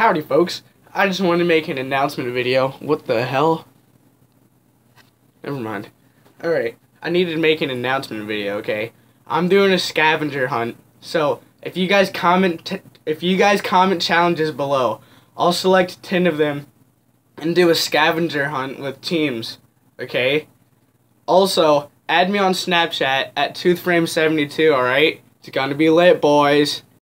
Howdy, folks. I just wanted to make an announcement video. What the hell? Never mind. Alright, I needed to make an announcement video, okay? I'm doing a scavenger hunt. So, if you guys comment if you guys comment challenges below, I'll select 10 of them and do a scavenger hunt with teams, okay? Also, add me on Snapchat at toothframe72, alright? It's gonna be lit, boys.